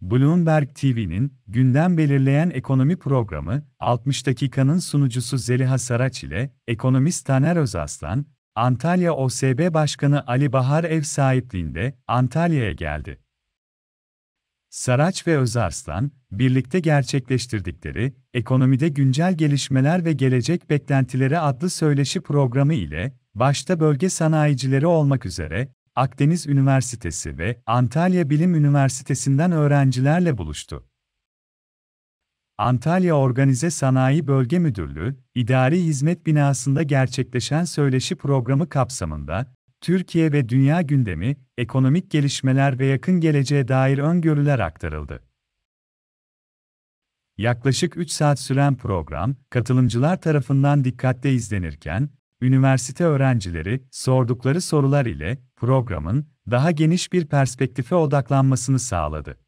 Bloomberg TV'nin gündem belirleyen ekonomi programı 60 dakikanın sunucusu Zeliha Saraç ile ekonomist Taner Özaslan, Antalya OSB Başkanı Ali Bahar ev sahipliğinde Antalya'ya geldi. Saraç ve Özarslan, birlikte gerçekleştirdikleri Ekonomide Güncel Gelişmeler ve Gelecek Beklentileri adlı söyleşi programı ile, başta bölge sanayicileri olmak üzere, Akdeniz Üniversitesi ve Antalya Bilim Üniversitesi'nden öğrencilerle buluştu. Antalya Organize Sanayi Bölge Müdürlüğü, İdari Hizmet Binası'nda gerçekleşen söyleşi programı kapsamında, Türkiye ve dünya gündemi, ekonomik gelişmeler ve yakın geleceğe dair öngörüler aktarıldı. Yaklaşık 3 saat süren program, katılımcılar tarafından dikkatle izlenirken, üniversite öğrencileri sordukları sorular ile programın daha geniş bir perspektife odaklanmasını sağladı.